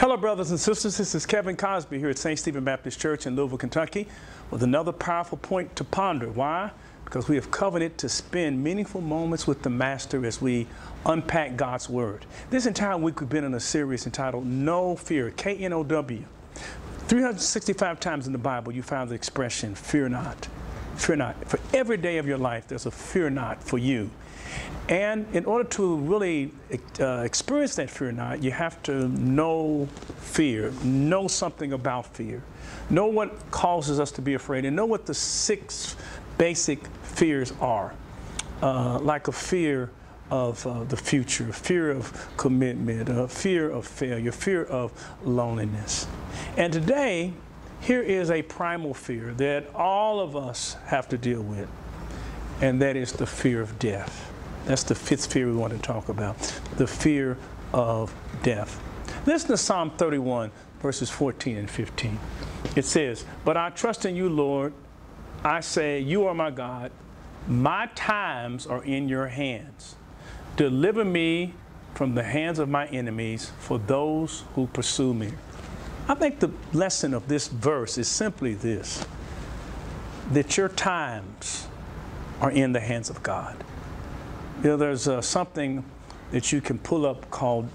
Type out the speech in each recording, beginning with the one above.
Hello, brothers and sisters. This is Kevin Cosby here at St. Stephen Baptist Church in Louisville, Kentucky, with another powerful point to ponder. Why? Because we have covenanted to spend meaningful moments with the Master as we unpack God's Word. This entire week, we've been in a series entitled Know Fear, K N O W. 365 times in the Bible, you find the expression, fear not. Fear not. For every day of your life, there's a fear not for you. And in order to really uh, experience that fear not, you have to know fear, know something about fear, know what causes us to be afraid, and know what the six basic fears are. Uh, like a fear of uh, the future, fear of commitment, a fear of failure, fear of loneliness. And today, here is a primal fear that all of us have to deal with, and that is the fear of death. That's the fifth fear we want to talk about the fear of death. Listen to Psalm 31, verses 14 and 15. It says, But I trust in you, Lord. I say, You are my God. My times are in your hands. Deliver me from the hands of my enemies for those who pursue me. I think the lesson of this verse is simply this that your times are in the hands of God. You know, there's uh, something that you can pull up called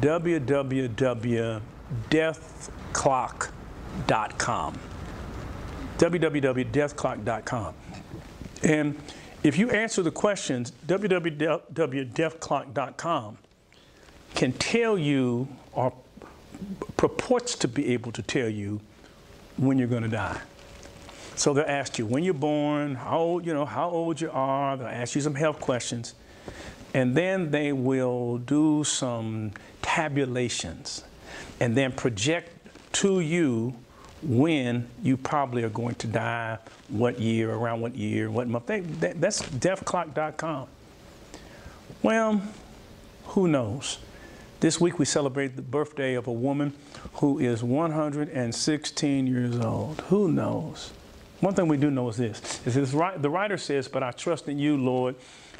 www.deathclock.com. www.deathclock.com. And if you answer the questions, www.deathclock.com can tell you or purports to be able to tell you when you're going to die. So they'll ask you when you're born, how old, you know, how old you are. They'll ask you some health questions. And then they will do some tabulations and then project to you when you probably are going to die, what year, around what year, what month. They, that, that's deathclock.com. Well, who knows? This week we celebrate the birthday of a woman who is 116 years old. Who knows? One thing we do know is this: is this the writer says, "But I trust in you, Lord."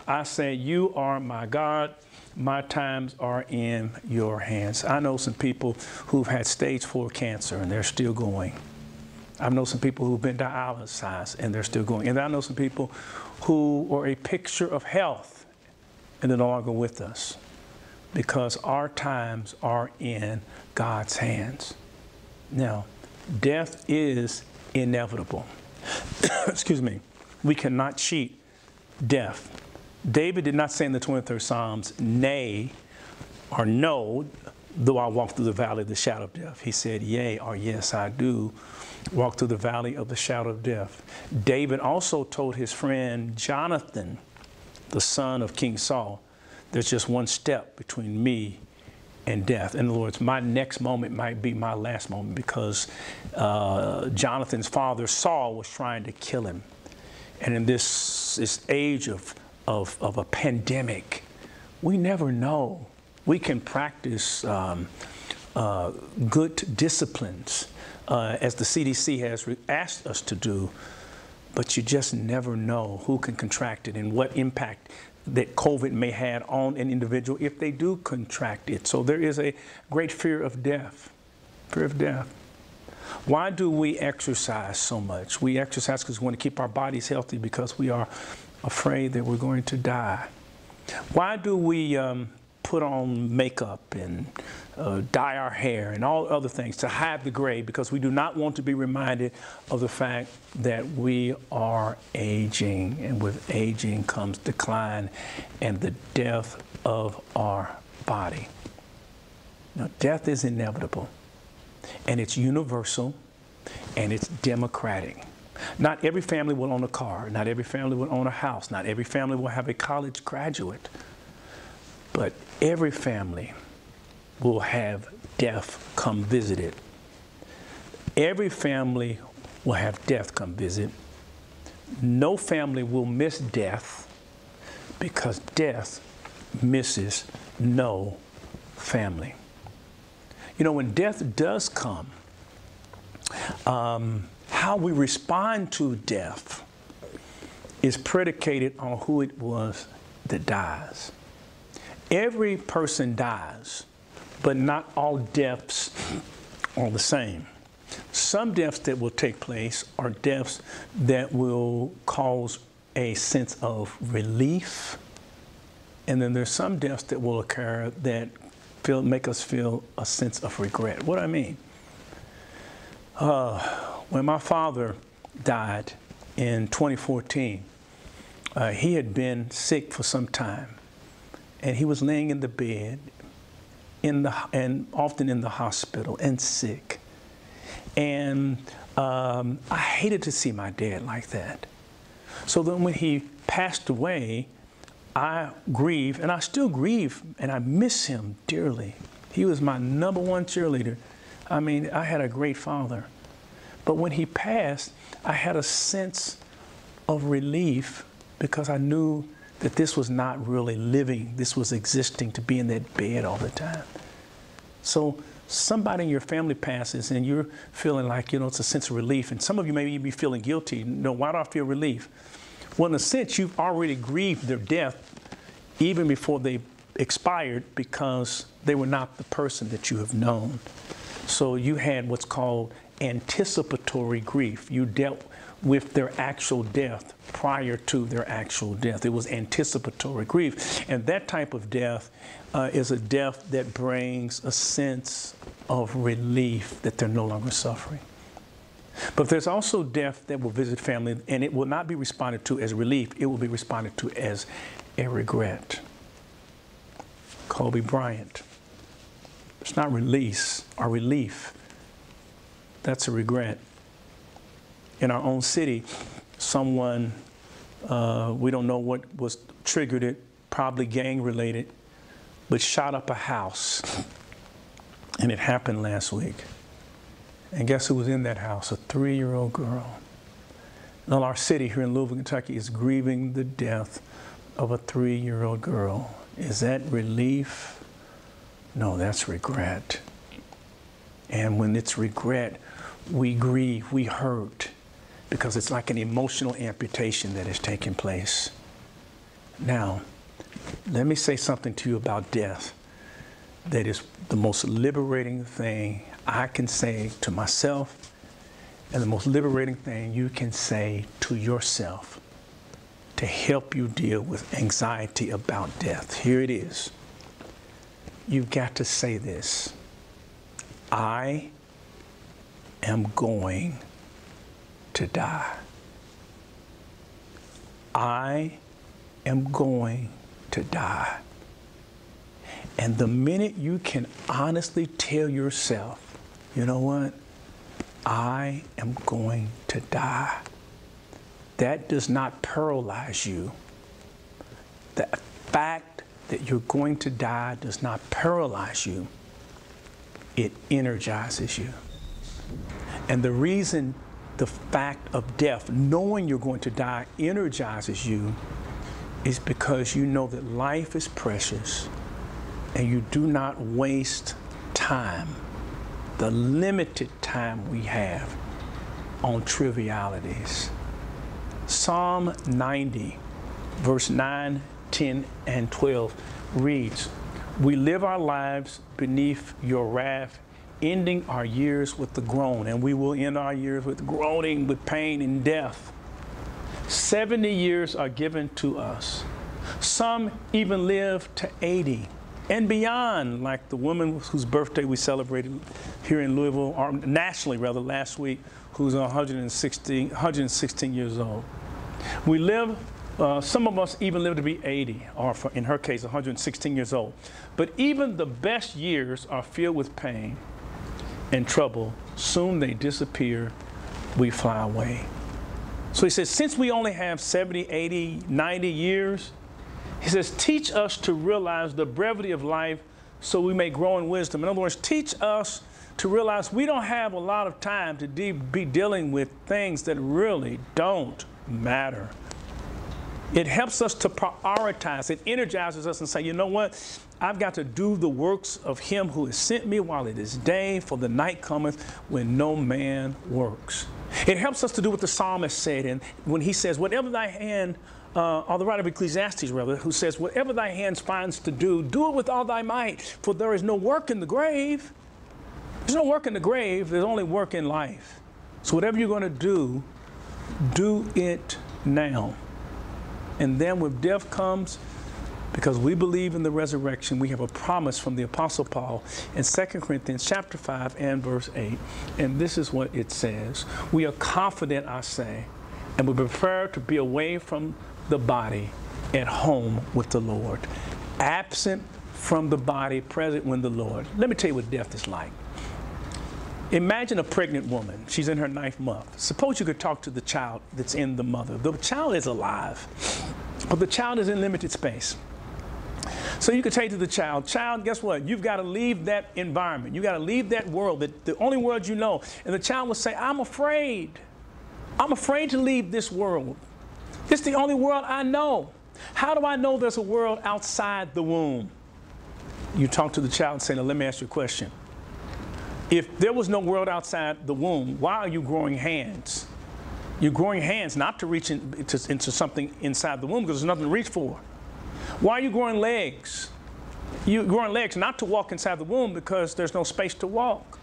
I say, You are my God. My times are in your hands. I know some people who've had stage four cancer and they're still going. I know some people who've been dialyzed and they're still going. And I know some people who are a picture of health and they're no longer with us because our times are in God's hands. Now, death is inevitable. Excuse me. We cannot cheat death. David did not say in the 23rd Psalms, nay or no, though I walk through the valley of the shadow of death. He said, yea or yes, I do walk through the valley of the shadow of death. David also told his friend Jonathan, the son of King Saul, there's just one step between me and death. In other words, my next moment might be my last moment because uh, Jonathan's father, Saul, was trying to kill him. And in this, this age of of, of a pandemic, we never know. We can practice um, uh, good disciplines uh, as the CDC has asked us to do, but you just never know who can contract it and what impact that COVID may have on an individual if they do contract it. So there is a great fear of death, fear of death. Why do we exercise so much? We exercise because we want to keep our bodies healthy because we are afraid that we're going to die. Why do we um, put on makeup and uh, dye our hair and all other things to hide the gray? Because we do not want to be reminded of the fact that we are aging, and with aging comes decline and the death of our body. Now, death is inevitable, and it's universal, and it's democratic. Not every family will own a car. Not every family will own a house. Not every family will have a college graduate. But every family will have death come visit it. Every family will have death come visit. No family will miss death because death misses no family. You know, when death does come, um, how we respond to death is predicated on who it was that dies. Every person dies but not all deaths are the same. Some deaths that will take place are deaths that will cause a sense of relief. And then there's some deaths that will occur that feel, make us feel a sense of regret. What do I mean? Uh, when my father died in 2014, uh, he had been sick for some time. And he was laying in the bed, in the, and often in the hospital, and sick. And um, I hated to see my dad like that. So then when he passed away, I grieve, and I still grieve, and I miss him dearly. He was my number one cheerleader. I mean, I had a great father. But when he passed, I had a sense of relief because I knew that this was not really living, this was existing to be in that bed all the time. So somebody in your family passes and you're feeling like, you know, it's a sense of relief. And some of you may even be feeling guilty. No, why do I feel relief? Well, in a sense, you've already grieved their death even before they expired because they were not the person that you have known. So you had what's called anticipatory grief. You dealt with their actual death prior to their actual death. It was anticipatory grief. And that type of death uh, is a death that brings a sense of relief that they're no longer suffering. But there's also death that will visit family, and it will not be responded to as relief, it will be responded to as a regret. Kobe Bryant. It's not release or relief, that's a regret. In our own city, someone, uh, we don't know what was triggered it, probably gang related, but shot up a house. And it happened last week. And guess who was in that house? A three year old girl. Now, our city here in Louisville, Kentucky is grieving the death of a three year old girl. Is that relief? No, that's regret. And when it's regret, we grieve, we hurt, because it's like an emotional amputation that is taking place. Now, let me say something to you about death that is the most liberating thing I can say to myself and the most liberating thing you can say to yourself to help you deal with anxiety about death. Here it is. You've got to say this I am going to die. I am going to die. And the minute you can honestly tell yourself, you know what? I am going to die that does not paralyze you. The fact that you're going to die does not paralyze you, it energizes you. And the reason the fact of death, knowing you're going to die, energizes you is because you know that life is precious and you do not waste time, the limited time we have, on trivialities. Psalm 90, verse 9, 10, and 12 reads, We live our lives beneath your wrath, ending our years with the groan, and we will end our years with groaning, with pain and death. 70 years are given to us. Some even live to 80 and beyond, like the woman whose birthday we celebrated here in Louisville, or nationally rather, last week, who's 116, 116 years old. We live, uh, some of us even live to be 80, or for, in her case, 116 years old. But even the best years are filled with pain and trouble. Soon they disappear, we fly away. So he says, since we only have 70, 80, 90 years, he says, teach us to realize the brevity of life so we may grow in wisdom. In other words, teach us to realize we don't have a lot of time to de- be dealing with things that really don't matter. It helps us to prioritize. It energizes us and say, you know what? I've got to do the works of him who has sent me while it is day, for the night cometh when no man works. It helps us to do what the psalmist said, and when he says, Whatever thy hand uh, or the writer of Ecclesiastes, rather, who says, Whatever thy hands finds to do, do it with all thy might, for there is no work in the grave. There's no work in the grave, there's only work in life. So whatever you're going to do, do it now. And then when death comes, because we believe in the resurrection, we have a promise from the Apostle Paul in 2 Corinthians chapter 5 and verse 8. And this is what it says. We are confident, I say, and we prefer to be away from the body at home with the Lord. Absent from the body, present with the Lord. Let me tell you what death is like. Imagine a pregnant woman. She's in her ninth month. Suppose you could talk to the child that's in the mother. The child is alive, but the child is in limited space. So you could say to the child, child, guess what? You've got to leave that environment. You've got to leave that world, that the only world you know. And the child will say, I'm afraid. I'm afraid to leave this world. It's the only world I know. How do I know there's a world outside the womb? You talk to the child and say, now let me ask you a question. If there was no world outside the womb, why are you growing hands? You're growing hands not to reach in, into, into something inside the womb because there's nothing to reach for. Why are you growing legs? You're growing legs not to walk inside the womb because there's no space to walk.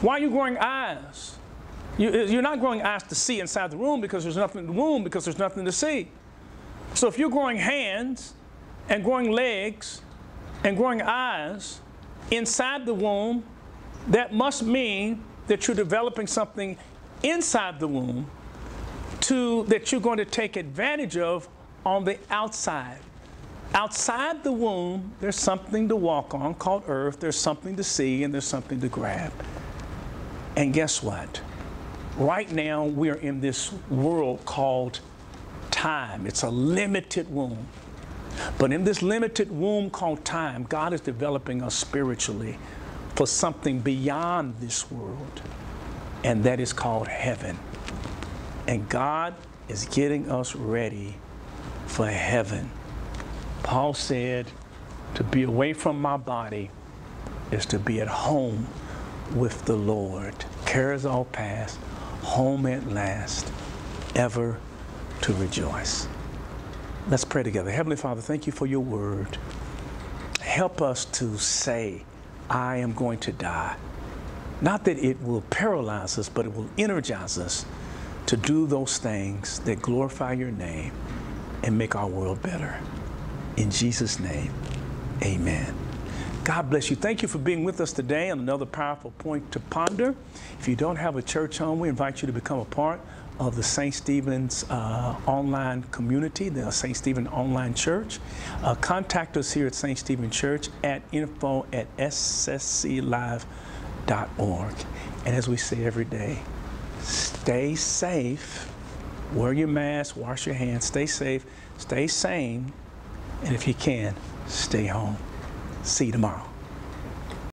Why are you growing eyes? You, uh, are not growing eyes to see inside the womb because there's nothing in the womb because there's nothing to see. So if you're growing hands and growing legs and growing eyes inside the womb, that must mean that you're developing something inside the womb to that you're going to take advantage of on the outside. Outside the womb, there's something to walk on called earth, there's something to see, and there's something to grab. And guess what? Right now, we're in this world called time. It's a limited womb. But in this limited womb called time, God is developing us spiritually for something beyond this world, and that is called heaven. And God is getting us ready for heaven. Paul said, to be away from my body is to be at home with the Lord. Cares all past, home at last, ever to rejoice. Let's pray together. Heavenly Father, thank you for your word. Help us to say, I am going to die. Not that it will paralyze us, but it will energize us to do those things that glorify your name and make our world better. In Jesus' name, amen. God bless you. Thank you for being with us today on another powerful point to ponder. If you don't have a church home, we invite you to become a part of the St. Stephen's uh, online community, the St. Stephen Online Church. Uh, contact us here at St. Stephen Church at info at ssclive.org. And as we say every day, stay safe, wear your mask, wash your hands, stay safe, stay sane, and if you can, stay home. See you tomorrow.